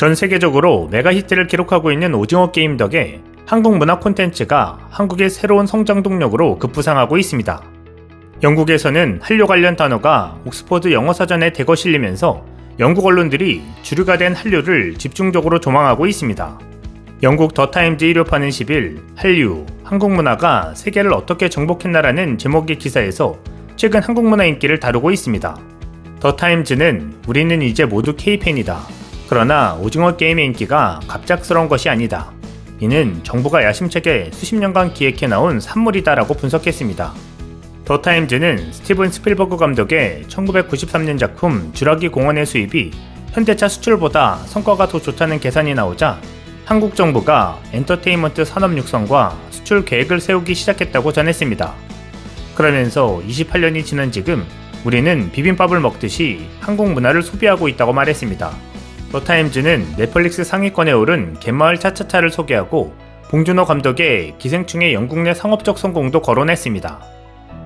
전 세계적으로 메가 히트를 기록하고 있는 오징어 게임 덕에 한국 문화 콘텐츠가 한국의 새로운 성장 동력으로 급부상하고 있습니다. 영국에서는 한류 관련 단어가 옥스퍼드 영어 사전에 대거 실리면서 영국 언론들이 주류가 된 한류를 집중적으로 조망하고 있습니다. 영국 더 타임즈 일요판은 10일 한류, 한국 문화가 세계를 어떻게 정복했나라는 제목의 기사에서 최근 한국 문화 인기를 다루고 있습니다. 더 타임즈는 우리는 이제 모두 K팬이다. 그러나 오징어 게임의 인기가 갑작스러운 것이 아니다. 이는 정부가 야심차게 수십 년간 기획해 나온 산물이다라고 분석했습니다. 더 타임즈는 스티븐 스필버그 감독의 1993년 작품 주라기 공원의 수입이 현대차 수출보다 성과가 더 좋다는 계산이 나오자 한국 정부가 엔터테인먼트 산업 육성과 수출 계획을 세우기 시작했다고 전했습니다. 그러면서 28년이 지난 지금 우리는 비빔밥을 먹듯이 한국 문화를 소비하고 있다고 말했습니다. 더타임즈는 넷플릭스 상위권에 오른 갯마을 차차차를 소개하고 봉준호 감독의 기생충의 영국 내 상업적 성공도 거론했습니다.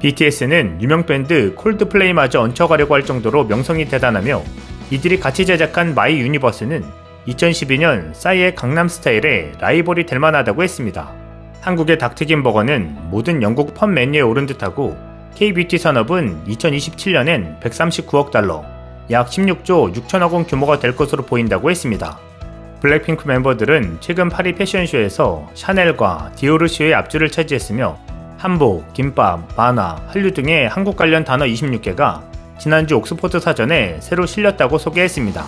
BTS는 유명 밴드 콜드플레이마저 얹혀가려고 할 정도로 명성이 대단하며 이들이 같이 제작한 My Universe는 2012년 싸이의 강남 스타일의 라이벌이 될 만하다고 했습니다. 한국의 닭튀김 버거는 모든 영국 펍 메뉴에 오른 듯하고 K-뷰티 산업은 2027년엔 139억 달러, 약 16조 6천억 원 규모가 될 것으로 보인다고 했습니다. 블랙핑크 멤버들은 최근 파리 패션쇼에서 샤넬과 디오르 쇼의 앞줄을 차지했으며 한복, 김밥, 만화, 한류 등의 한국 관련 단어 26개가 지난주 옥스포드 사전에 새로 실렸다고 소개했습니다.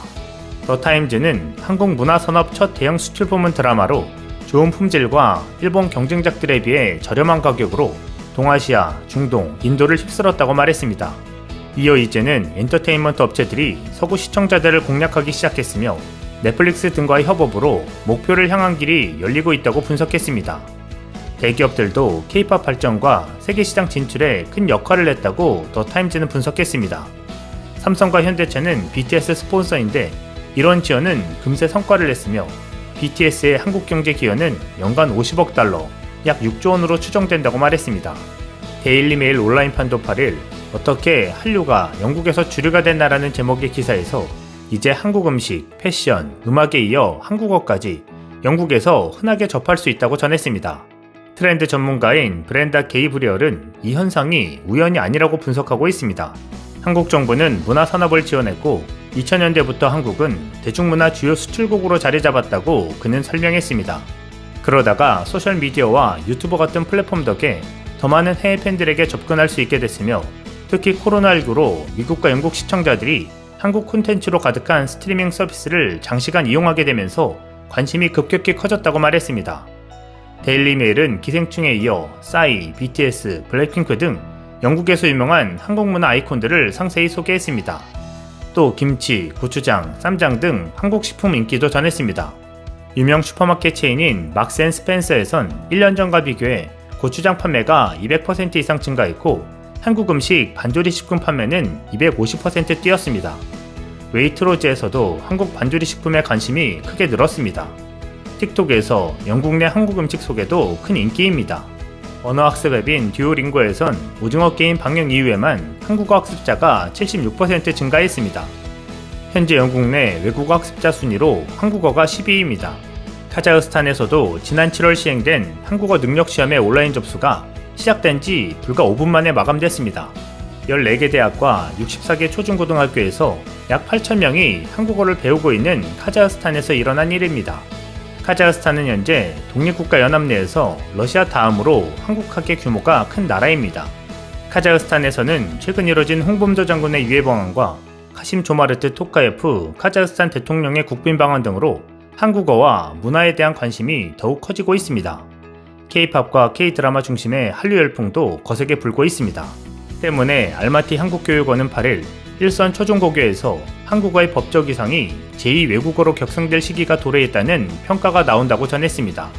더 타임즈는 한국 문화 산업 첫 대형 수출 부문 드라마로 좋은 품질과 일본 경쟁작들에 비해 저렴한 가격으로 동아시아, 중동, 인도를 휩쓸었다고 말했습니다. 이어 이제는 엔터테인먼트 업체들이 서구 시청자들을 공략하기 시작했으며 넷플릭스 등과의 협업으로 목표를 향한 길이 열리고 있다고 분석했습니다. 대기업들도 K-팝 발전과 세계 시장 진출에 큰 역할을 했다고 더 타임즈는 분석했습니다. 삼성과 현대차는 BTS 스폰서인데 이런 지원은 금세 성과를 냈으며 BTS의 한국 경제 기여는 연간 50억 달러, 약 6조 원으로 추정된다고 말했습니다. 데일리메일 온라인판도 8일 어떻게 한류가 영국에서 주류가 됐나라는 제목의 기사에서 이제 한국 음식, 패션, 음악에 이어 한국어까지 영국에서 흔하게 접할 수 있다고 전했습니다. 트렌드 전문가인 브렌다 게이브리얼은 이 현상이 우연이 아니라고 분석하고 있습니다. 한국 정부는 문화 산업을 지원했고 2000년대부터 한국은 대중문화 주요 수출국으로 자리 잡았다고 그는 설명했습니다. 그러다가 소셜미디어와 유튜버 같은 플랫폼 덕에 더 많은 해외 팬들에게 접근할 수 있게 됐으며 특히 코로나19로 미국과 영국 시청자들이 한국 콘텐츠로 가득한 스트리밍 서비스를 장시간 이용하게 되면서 관심이 급격히 커졌다고 말했습니다. 데일리메일은 기생충에 이어 싸이, BTS, 블랙핑크 등 영국에서 유명한 한국 문화 아이콘들을 상세히 소개했습니다. 또 김치, 고추장, 쌈장 등 한국 식품 인기도 전했습니다. 유명 슈퍼마켓 체인인 막스 앤 스펜서에선 1년 전과 비교해 고추장 판매가 200% 이상 증가했고 한국 음식 반조리 식품 판매는 250% 뛰었습니다. 웨이트로즈에서도 한국 반조리 식품에 관심이 크게 늘었습니다. 틱톡에서 영국 내 한국 음식 소개도 큰 인기입니다. 언어학습 앱인 듀오링고에선 오징어 게임 방영 이후에만 한국어 학습자가 76% 증가했습니다. 현재 영국 내 외국어 학습자 순위로 한국어가 12위입니다. 카자흐스탄에서도 지난 7월 시행된 한국어 능력 시험의 온라인 접수가 시작된 지 불과 5분 만에 마감됐습니다. 14개 대학과 64개 초중고등학교에서 약 8천명이 한국어를 배우고 있는 카자흐스탄에서 일어난 일입니다. 카자흐스탄은 현재 독립국가연합 내에서 러시아 다음으로 한국학의 규모가 큰 나라입니다. 카자흐스탄에서는 최근 이뤄진 홍범도 장군의 유해 방안과 카심 조마르트 토카예프 카자흐스탄 대통령의 국빈 방안 등으로 한국어와 문화에 대한 관심이 더욱 커지고 있습니다. K-팝과 K-드라마 중심의 한류 열풍도 거세게 불고 있습니다. 때문에 알마티 한국교육원은 8일 일선 초중고교에서 한국어의 법적 이상이 제2외국어로 격상될 시기가 도래했다는 평가가 나온다고 전했습니다.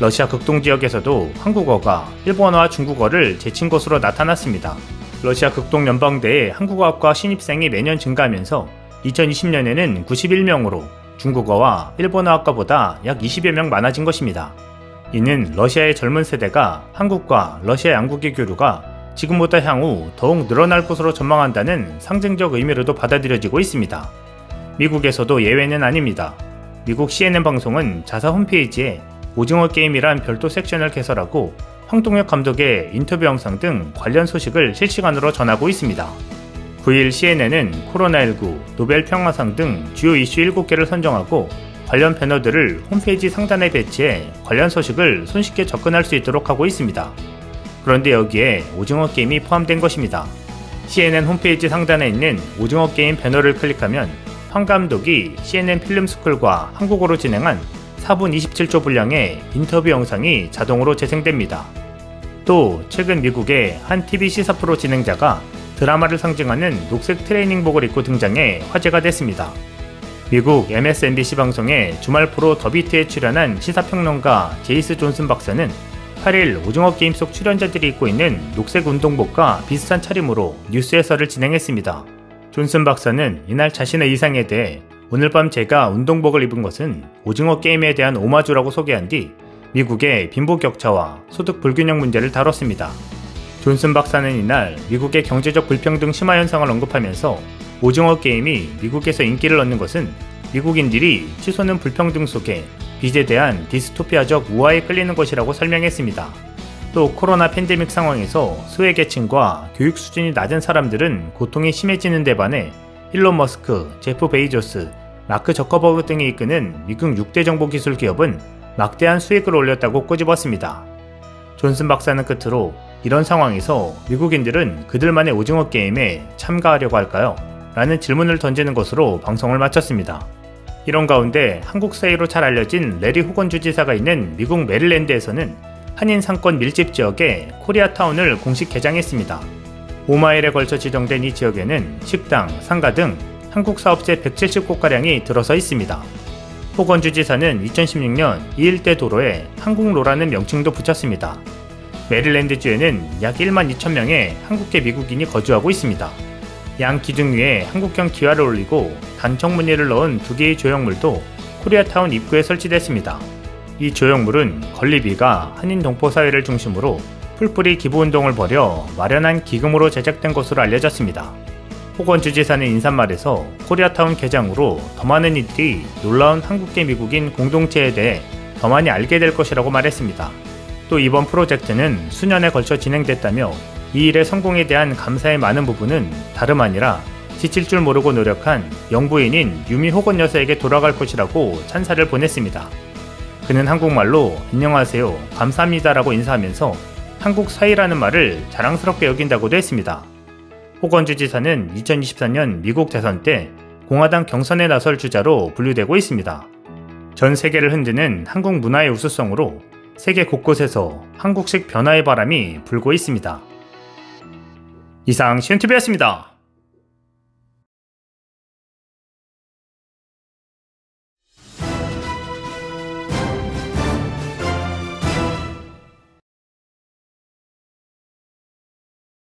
러시아 극동 지역에서도 한국어가 일본어와 중국어를 제친 것으로 나타났습니다. 러시아 극동 연방대의 한국어학과 신입생이 매년 증가하면서 2020년에는 91명으로 중국어와 일본어학과보다 약 20여 명 많아진 것입니다. 이는 러시아의 젊은 세대가 한국과 러시아 양국의 교류가 지금보다 향후 더욱 늘어날 것으로 전망한다는 상징적 의미로도 받아들여지고 있습니다. 미국에서도 예외는 아닙니다. 미국 CNN 방송은 자사 홈페이지에 오징어 게임이란 별도 섹션을 개설하고 황동혁 감독의 인터뷰 영상 등 관련 소식을 실시간으로 전하고 있습니다. 9일 CNN은 코로나19, 노벨 평화상 등 주요 이슈 7개를 선정하고 관련 배너들을 홈페이지 상단에 배치해 관련 소식을 손쉽게 접근할 수 있도록 하고 있습니다. 그런데 여기에 오징어 게임이 포함된 것입니다. CNN 홈페이지 상단에 있는 오징어 게임 배너를 클릭하면 황 감독이 CNN 필름스쿨과 한국어로 진행한 4분 27초 분량의 인터뷰 영상이 자동으로 재생됩니다. 또 최근 미국의 한 TV 시사 프로 진행자가 드라마를 상징하는 녹색 트레이닝복을 입고 등장해 화제가 됐습니다. 미국 MSNBC 방송의 주말 프로 더비트에 출연한 시사평론가 제이스 존슨 박사는 8일 오징어 게임 속 출연자들이 입고 있는 녹색 운동복과 비슷한 차림으로 뉴스 해설을 진행했습니다. 존슨 박사는 이날 자신의 의상에 대해 오늘 밤 제가 운동복을 입은 것은 오징어 게임에 대한 오마주라고 소개한 뒤 미국의 빈부 격차와 소득 불균형 문제를 다뤘습니다. 존슨 박사는 이날 미국의 경제적 불평등 심화 현상을 언급하면서 오징어 게임이 미국에서 인기를 얻는 것은 미국인들이 치솟는 불평등 속에 빚에 대한 디스토피아적 우화에 끌리는 것이라고 설명했습니다. 또 코로나 팬데믹 상황에서 소외계층과 교육 수준이 낮은 사람들은 고통이 심해지는 데 반해 일론 머스크, 제프 베이조스, 마크 저커버그 등이 이끄는 미국 6대 정보 기술 기업은 막대한 수익을 올렸다고 꼬집었습니다. 존슨 박사는 끝으로 이런 상황에서 미국인들은 그들만의 오징어 게임에 참가하려고 할까요? 라는 질문을 던지는 것으로 방송을 마쳤습니다. 이런 가운데 한국 사이로 잘 알려진 레리 호건 주지사가 있는 미국 메릴랜드에서는 한인 상권 밀집 지역에 코리아타운을 공식 개장했습니다. 5마일에 걸쳐 지정된 이 지역에는 식당, 상가 등 한국 사업체 170곳가량이 들어서 있습니다. 호건 주지사는 2016년 이 일대 도로에 한국로라는 명칭도 붙였습니다. 메릴랜드주에는 약 1만 2천 명의 한국계 미국인이 거주하고 있습니다. 양 기둥 위에 한국형 기와를 올리고 단청 무늬를 넣은 두 개의 조형물도 코리아타운 입구에 설치됐습니다. 이 조형물은 건립위가 한인 동포 사회를 중심으로 풀뿌리 기부운동을 벌여 마련한 기금으로 제작된 것으로 알려졌습니다. 호건 주지사는 인사말에서 코리아타운 개장으로 더 많은 이들이 놀라운 한국계 미국인 공동체에 대해 더 많이 알게 될 것이라고 말했습니다. 또 이번 프로젝트는 수년에 걸쳐 진행됐다며 이 일의 성공에 대한 감사의 많은 부분은 다름 아니라 지칠 줄 모르고 노력한 영부인인 유미 호건 여사에게 돌아갈 것이라고 찬사를 보냈습니다. 그는 한국말로 안녕하세요, 감사합니다라고 인사하면서 한국 사이라는 말을 자랑스럽게 여긴다고도 했습니다. 호건 주 지사는 2024년 미국 대선 때 공화당 경선에 나설 주자로 분류되고 있습니다. 전 세계를 흔드는 한국 문화의 우수성으로 세계 곳곳에서 한국식 변화의 바람이 불고 있습니다. 이상 시온TV였습니다.